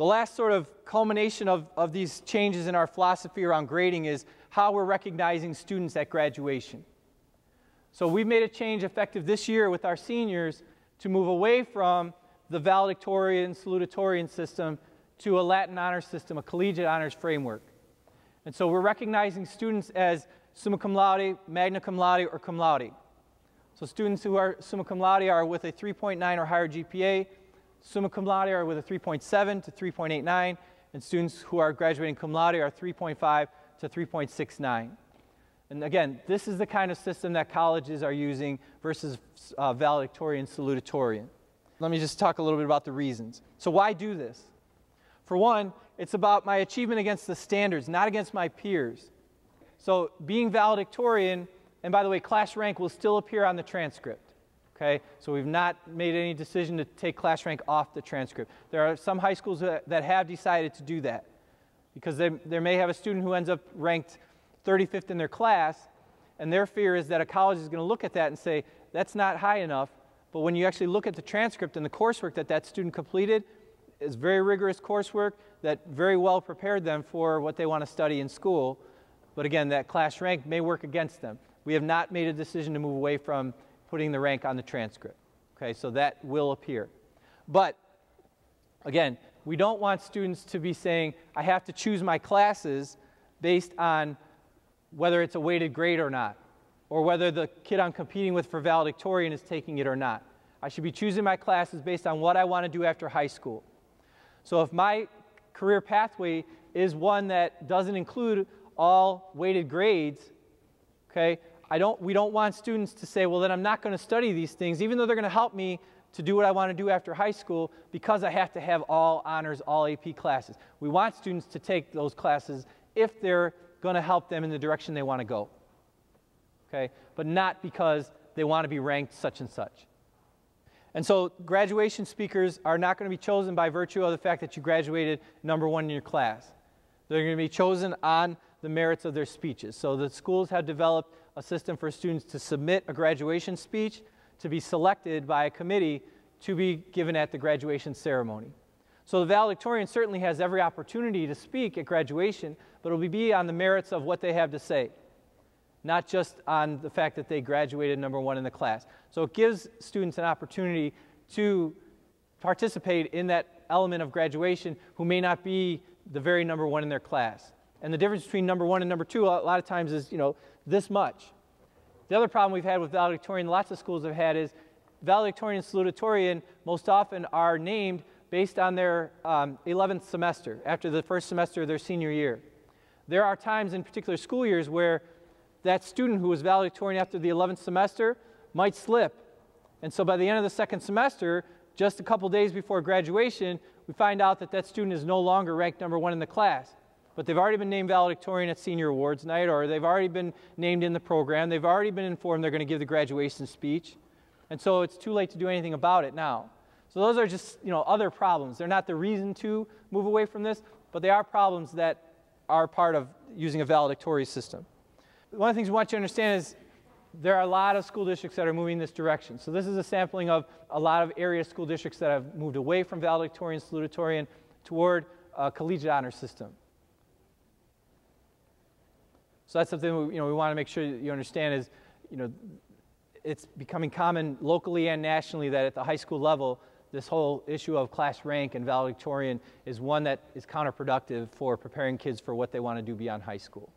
The last sort of culmination of, of these changes in our philosophy around grading is how we're recognizing students at graduation. So we've made a change effective this year with our seniors to move away from the valedictorian, salutatorian system to a Latin honors system, a collegiate honors framework. And so we're recognizing students as summa cum laude, magna cum laude, or cum laude. So students who are summa cum laude are with a 3.9 or higher GPA, summa cum laude are with a 3.7 to 3.89, and students who are graduating cum laude are 3.5 to 3.69. And again, this is the kind of system that colleges are using versus uh, valedictorian, salutatorian. Let me just talk a little bit about the reasons. So why do this? For one, it's about my achievement against the standards, not against my peers. So being valedictorian, and by the way, class rank will still appear on the transcript. Okay, so we've not made any decision to take class rank off the transcript. There are some high schools that, that have decided to do that because they, they may have a student who ends up ranked 35th in their class, and their fear is that a college is going to look at that and say, that's not high enough. But when you actually look at the transcript and the coursework that that student completed, is very rigorous coursework that very well prepared them for what they want to study in school. But again, that class rank may work against them. We have not made a decision to move away from putting the rank on the transcript. Okay, so that will appear. But again, we don't want students to be saying, I have to choose my classes based on whether it's a weighted grade or not, or whether the kid I'm competing with for valedictorian is taking it or not. I should be choosing my classes based on what I want to do after high school. So if my career pathway is one that doesn't include all weighted grades, okay, I don't, we don't want students to say, well, then I'm not going to study these things, even though they're going to help me to do what I want to do after high school because I have to have all honors, all AP classes. We want students to take those classes if they're going to help them in the direction they want to go. Okay? But not because they want to be ranked such and such. And so graduation speakers are not going to be chosen by virtue of the fact that you graduated number one in your class. They're going to be chosen on the merits of their speeches. So the schools have developed a system for students to submit a graduation speech to be selected by a committee to be given at the graduation ceremony. So the valedictorian certainly has every opportunity to speak at graduation, but it will be on the merits of what they have to say, not just on the fact that they graduated number one in the class. So it gives students an opportunity to participate in that element of graduation who may not be the very number one in their class. And the difference between number one and number two a lot of times is, you know, this much. The other problem we've had with valedictorian, lots of schools have had, is valedictorian and salutatorian most often are named based on their um, 11th semester, after the first semester of their senior year. There are times in particular school years where that student who was valedictorian after the 11th semester might slip. And so by the end of the second semester, just a couple days before graduation, we find out that that student is no longer ranked number one in the class. But they've already been named valedictorian at senior awards night, or they've already been named in the program. They've already been informed they're going to give the graduation speech. And so it's too late to do anything about it now. So those are just you know, other problems. They're not the reason to move away from this, but they are problems that are part of using a valedictory system. One of the things we want you to understand is there are a lot of school districts that are moving in this direction. So this is a sampling of a lot of area school districts that have moved away from valedictorian, salutatorian toward a collegiate honor system. So that's something we, you know, we want to make sure you understand is, you know, it's becoming common locally and nationally that at the high school level, this whole issue of class rank and valedictorian is one that is counterproductive for preparing kids for what they want to do beyond high school.